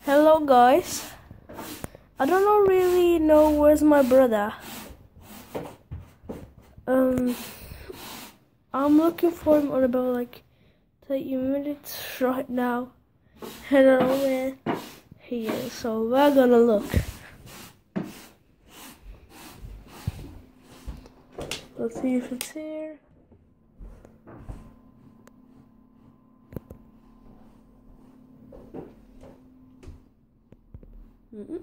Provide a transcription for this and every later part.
Hello guys. I don't know really know where's my brother. Um I'm looking for him on about like 30 minutes right now. I don't know where he is, so we're gonna look. Let's see if it's here. Mm-mm.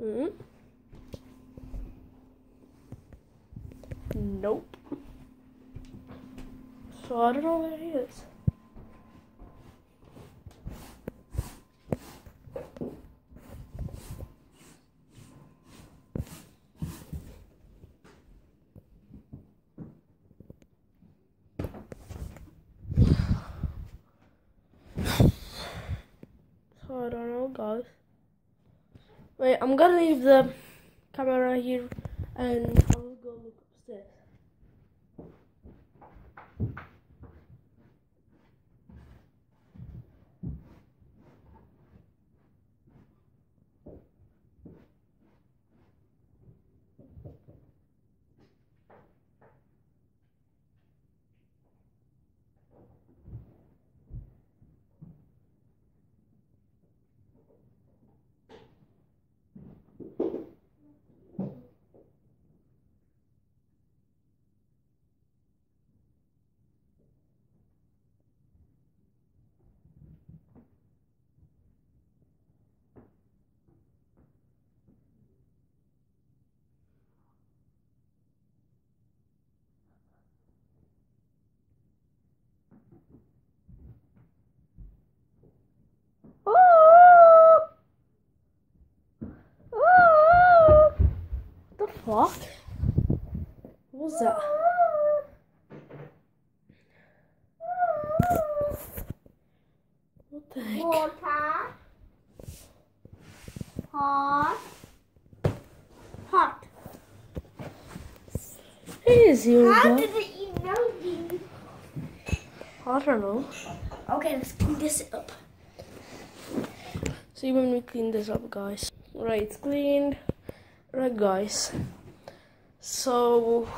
Mm-mm. Nope. So I don't know where he is. So I don't know, guys. Wait, I'm gonna leave the camera here and I'll go look upstairs. What the fuck? What was that? What the heck? Water. Hot. Hot. It is I don't know. Okay, let's clean this up. See when we clean this up, guys. Right, it's cleaned. Right, guys. So,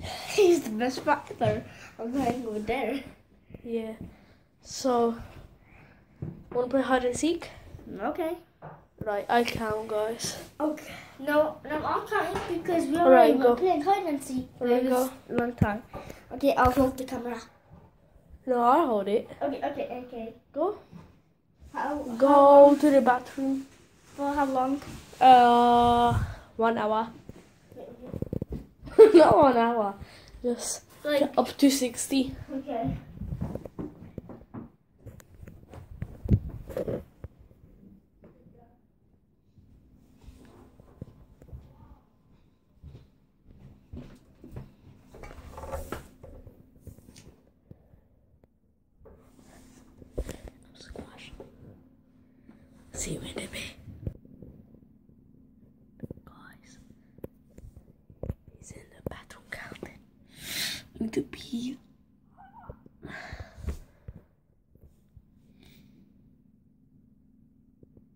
He's the best fighter. I'm going over there. yeah. So, wanna play hide and seek? Okay. Right, I count, guys. Okay. No, no, I'm counting because we already were playing hide and seek this go. long time. Okay, I'll hold the camera. No, I'll hold it. Okay, okay, okay. Go. How, Go to the bathroom. for how long? Uh, one hour. Not one hour. Just Like, up to 60. okay. Squash. See you in a bit. Guys, he's in the bathroom counting. I need to pee.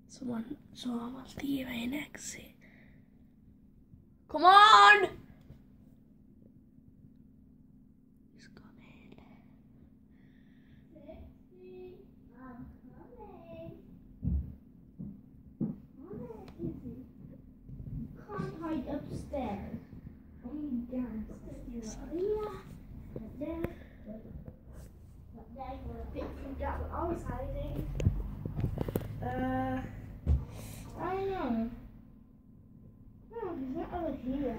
Someone, someone leave an exit. Come on! He's coming. Can't hide upstairs. Only downstairs. Yeah. A bit freaked out. We're always hiding. I don't know. No, he's not over here.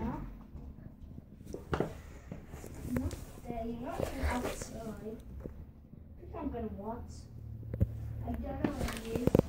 Not there. You're not outside. I think I'm gonna watch. I don't know where he is.